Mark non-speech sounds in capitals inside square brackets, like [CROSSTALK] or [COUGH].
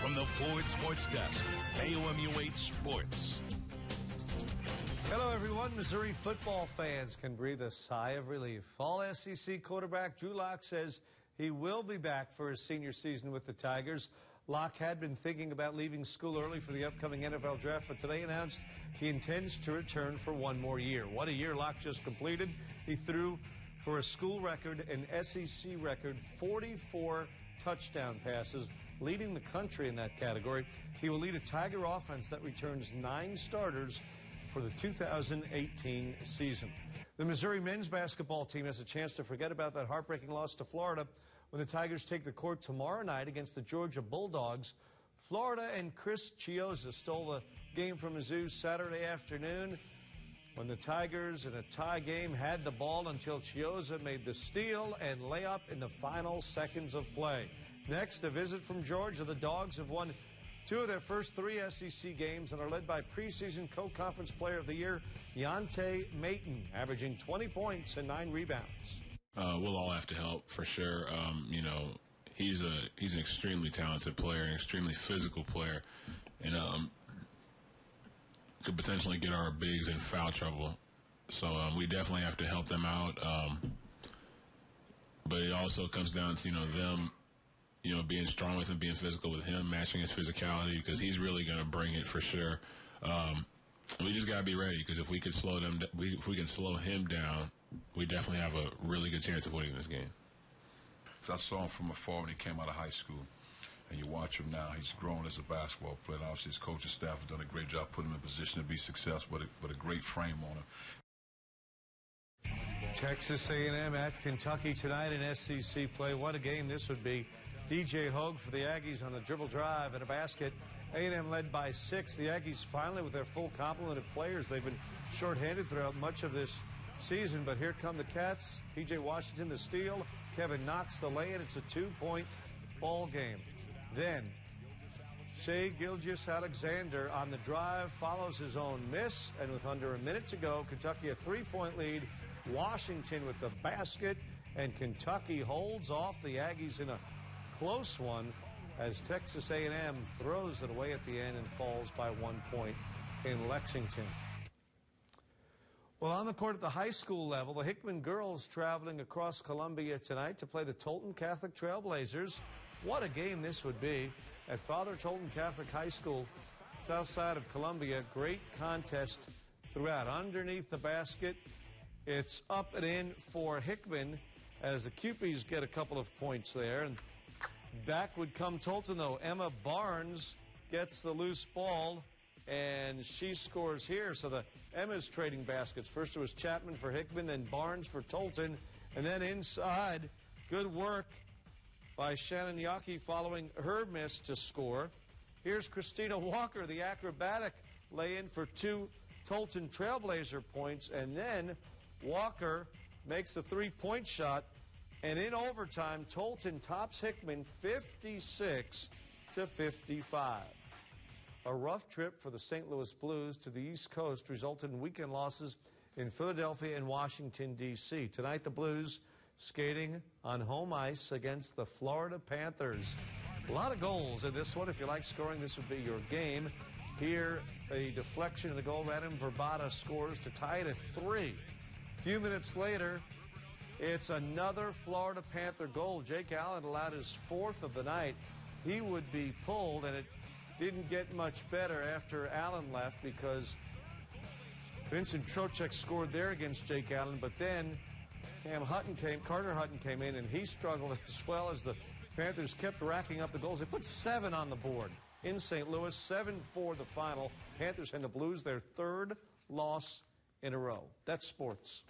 from the Ford Sports Desk, KOMU 8 Sports. Hello, everyone. Missouri football fans can breathe a sigh of relief. All SEC quarterback Drew Lock says he will be back for his senior season with the Tigers. Lock had been thinking about leaving school early for the upcoming NFL draft, but today announced he intends to return for one more year. What a year Lock just completed. He threw for a school record and SEC record 44 touchdown passes, leading the country in that category. He will lead a Tiger offense that returns nine starters for the 2018 season. The Missouri men's basketball team has a chance to forget about that heartbreaking loss to Florida when the Tigers take the court tomorrow night against the Georgia Bulldogs. Florida and Chris Chiozza stole the game from Mizzou Saturday afternoon when the Tigers in a tie game had the ball until Chiozza made the steal and layup in the final seconds of play. Next, a visit from Georgia. The Dogs have won two of their first three SEC games and are led by preseason co-conference player of the year, Yante Maten, averaging 20 points and nine rebounds. Uh, we'll all have to help for sure. Um, you know, he's a he's an extremely talented player, an extremely physical player, and um, could potentially get our bigs in foul trouble. So um, we definitely have to help them out. Um, but it also comes down to you know them you know, being strong with him, being physical with him, matching his physicality because he's really going to bring it for sure. Um, we just got to be ready because if we could slow them, we, if we can slow him down, we definitely have a really good chance of winning this game. I saw him from afar when he came out of high school, and you watch him now. He's grown as a basketball player. Obviously, his coaching staff have done a great job putting him in a position to be successful, but a, but a great frame on him. Texas A&M at Kentucky tonight in SEC play. What a game this would be. DJ Hogue for the Aggies on the dribble drive and a basket. A&M led by six. The Aggies finally with their full complement of players. They've been shorthanded throughout much of this season, but here come the Cats. PJ Washington the steal. Kevin Knox the lay-in. It's a two-point ball game. Then Shai Gilgeous-Alexander on the drive follows his own miss, and with under a minute to go, Kentucky a three-point lead. Washington with the basket, and Kentucky holds off the Aggies in a close one as Texas A&M throws it away at the end and falls by one point in Lexington. Well, on the court at the high school level, the Hickman girls traveling across Columbia tonight to play the Tolton Catholic Trailblazers. What a game this would be at Father Tolton Catholic High School, south side of Columbia. Great contest throughout. Underneath the basket, it's up and in for Hickman as the Kewpies get a couple of points there. And Back would come Tolton, though. Emma Barnes gets the loose ball, and she scores here. So the Emma's trading baskets. First it was Chapman for Hickman, then Barnes for Tolton, and then inside, good work by Shannon Yaki following her miss to score. Here's Christina Walker, the acrobatic lay-in for two Tolton Trailblazer points, and then Walker makes a three-point shot and in overtime, Tolton tops Hickman 56 to 55. A rough trip for the St. Louis Blues to the East Coast resulted in weekend losses in Philadelphia and Washington, D.C. Tonight, the Blues skating on home ice against the Florida Panthers. A lot of goals in this one. If you like scoring, this would be your game. Here, a deflection and a goal. Radim Vrbata scores to tie it at three. A few minutes later, it's another Florida Panther goal. Jake Allen allowed his fourth of the night. He would be pulled, and it didn't get much better after Allen left because Vincent Trocheck scored there against Jake Allen, but then Cam Hutton came, Carter Hutton came in, and he struggled [LAUGHS] as well as the Panthers kept racking up the goals. They put seven on the board in St. Louis, seven for the final. Panthers and the Blues, their third loss in a row. That's sports.